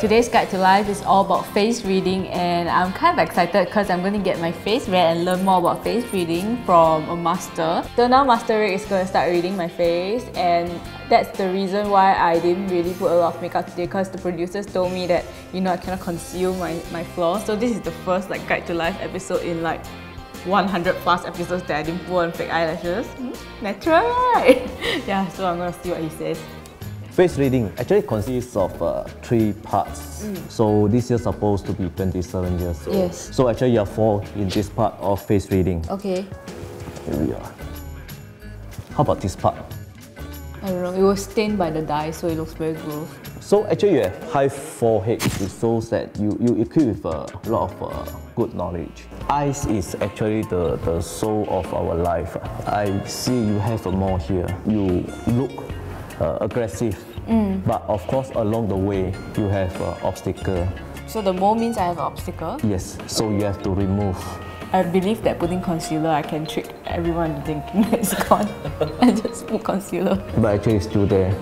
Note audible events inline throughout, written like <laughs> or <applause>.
Today's Guide to Life is all about face reading and I'm kind of excited because I'm going to get my face read and learn more about face reading from a master. So now Master Rick is going to start reading my face and that's the reason why I didn't really put a lot of makeup today because the producers told me that you know I cannot conceal my, my flaws. So this is the first like Guide to Life episode in like 100 plus episodes that I didn't put on fake eyelashes. Mm, natural, right? <laughs> yeah, so I'm gonna see what he says. Face reading actually consists of uh, three parts. Mm. So this is supposed to be 27 years. So, yes. So actually you are four in this part of face reading. Okay. Here we are. How about this part? I don't know, it was stained by the dye so it looks very gross. So actually you have high forehead, it shows that you, you equip with a lot of uh, good knowledge. Eyes is actually the, the soul of our life. I see you have a more here. You look uh, aggressive. Mm. But of course, along the way, you have an obstacle. So the mole means I have an obstacle? Yes, so you have to remove. I believe that putting concealer, I can trick everyone into thinking <laughs> it's gone. I just put concealer. But actually it's still there.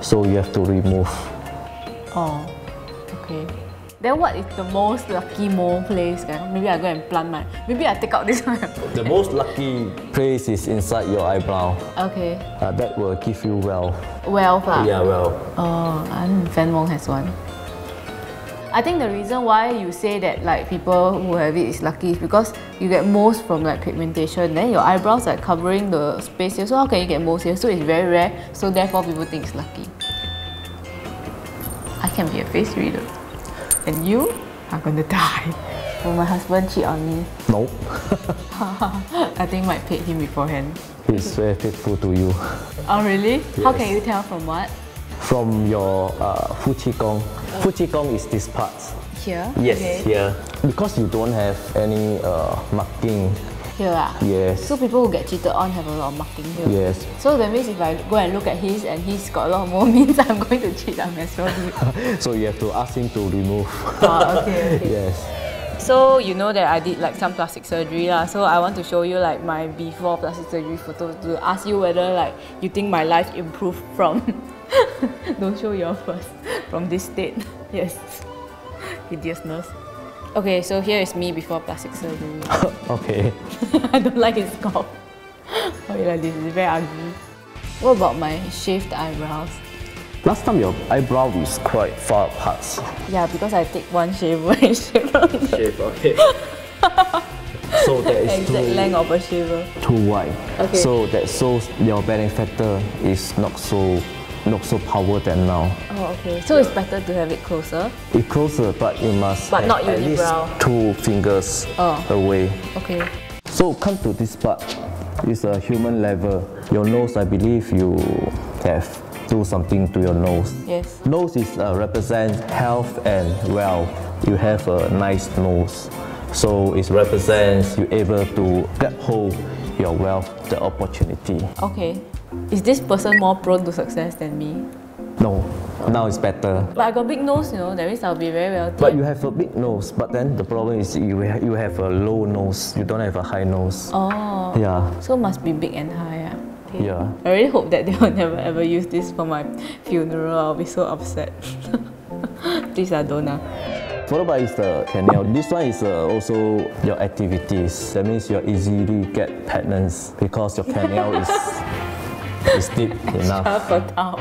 So you have to remove. Oh, okay. Then what is the most lucky mole place? Maybe I go and plant my. Maybe I take out this one. <laughs> the most lucky place is inside your eyebrow. Okay. Uh, that will give you wealth. Wealth, ah? Yeah, wealth. Oh, and Fann Wong has one. I think the reason why you say that like people who have it is lucky is because you get most from like pigmentation. Then your eyebrows are covering the space here. So how can you get most here? So it's very rare. So therefore people think it's lucky. I can be a face reader and you are gonna die. Will my husband cheat on me? No. <laughs> I think Mike paid him beforehand. He's very faithful to you. Oh really? Yes. How can you tell from what? From your uh, Fu Qi Gong. Fu Qi Gong is this part. Here? Yes, okay. here. Because you don't have any uh, marking here ah? Yes. So people who get cheated on have a lot of marking here? Yes. So that means if I go and look at his and he's got a lot more <laughs> means I'm going to cheat on as well. <laughs> so you have to ask him to remove. Oh, okay, okay. <laughs> yes. So you know that I did like some plastic surgery lah. So I want to show you like my before plastic surgery photos to ask you whether like you think my life improved from. Don't show your first from this state. Yes. Hideousness. Okay, so here is me before plastic surgery. <laughs> okay. <laughs> I don't like his scalp. Oh, yeah, this? is very ugly. What about my shaved eyebrows? Last time your eyebrow is quite far apart. Yeah, because I take one shaver and shave from the... <laughs> Shave, okay. so that is exact too, length of a shaver. Too wide. Okay. So that so your benefactor is not so not so power than now. Okay. So it's better to have it closer? It's closer, but you must but not at least two fingers oh. away. Okay. So come to this part. It's a human level. Your nose, I believe you have do something to your nose. Yes. Nose is uh, represents health and wealth. You have a nice nose. So it represents you able to get hold your wealth, the opportunity. Okay. Is this person more prone to success than me? No, now it's better. But I got big nose, you know, that means I'll be very wealthy. But you have a big nose, but then the problem is you, you have a low nose, you don't have a high nose. Oh. Yeah. So must be big and high, yeah. Okay. Yeah. I really hope that <laughs> they will never ever use this for my funeral. I'll be so upset. <laughs> Please, I don't. Uh. Followed by is the canal. This one is uh, also your activities. That means you're easily get pregnant because your canal is <laughs> is deep enough. fertile.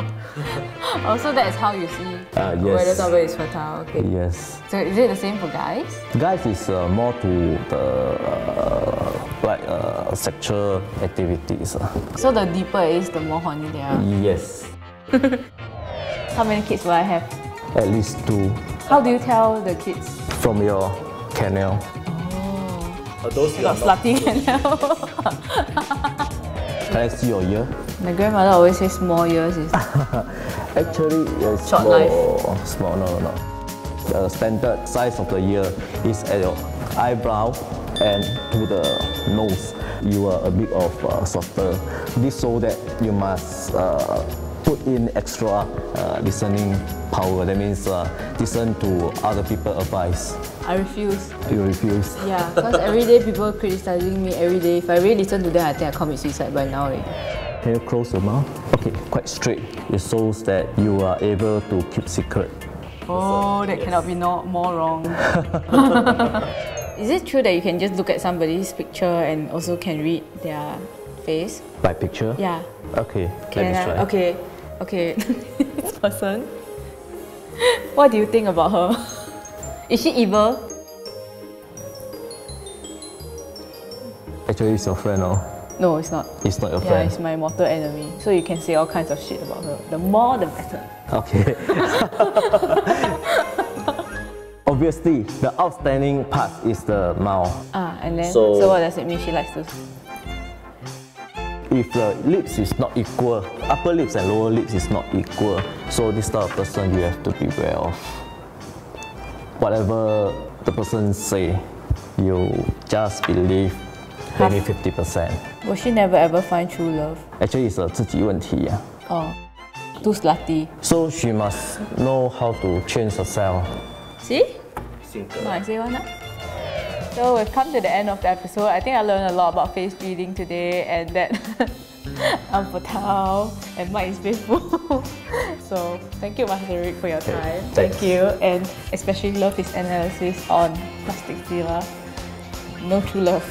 also, that is how you see uh, yes. whether somebody is fertile. Okay. Yes. So is it the same for guys? Guys is uh, more to the uh, like uh, sexual activities. So the deeper it is, the more horny they are. Yes. <laughs> how many kids will I have? At least two. How do you tell the kids? From your canal. Oh. those got slutty canal. Can I see your ear? My grandmother always says small ears is <laughs> Actually, it's Short small, life. small, no, no, no. The standard size of the ear is at your eyebrow and to the nose. You are a bit of uh, softer. This so that you must uh, put in extra uh, listening power. That means uh, listen to other people's advice. I refuse. You refuse? Yeah, because every day people criticizing me every day. If I really listen to them, I think I commit suicide by now already. Can you close your mouth? Okay, quite straight. It shows that you are able to keep secret. Oh, that cannot be no, more wrong. <laughs> Is it true that you can just look at somebody's picture and also can read their face? By picture? Yeah. Okay, Can let me I? try. Okay, okay. <laughs> this person. What do you think about her? <laughs> Is she evil? Actually, it's your friend, oh. No, it's not. It's not your Yeah, friend. it's my mortal enemy. So you can say all kinds of shit about her. The more, the better. Okay. <laughs> Obviously, the outstanding part is the mouth. Ah, and then so, So- what does it mean? She likes to. If the lips is not equal, upper lips and lower lips is not equal, so this type of person you have to be aware of. Whatever the person say, you just believe maybe Half. 50%. Will she never ever find true love? Actually, it's a 自己问题, yeah. Oh, too slutty. So she must know how to change herself. See? No, I say one. ah. So we've come to the end of the episode. I think I learned a lot about face reading today and that <laughs> I'm fertile and Mike is faithful. <laughs> so thank you, Master Rick, for your time. Thank thanks. you. And especially love his analysis on plastic zilla. No true love.